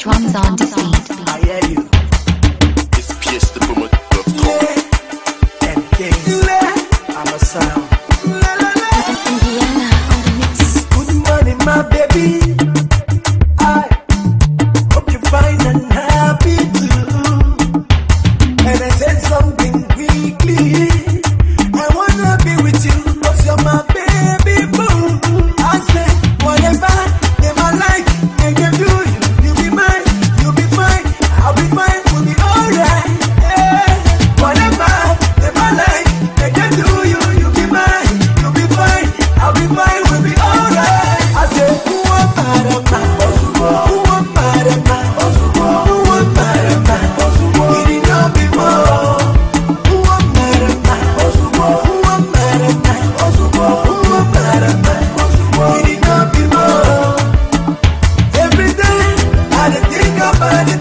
Drums on defeat. I hear you. It's pierced the Boomer. And. I'm a sound. Indiana. Good morning, my baby. I hope you find happy too. And I said something. nobody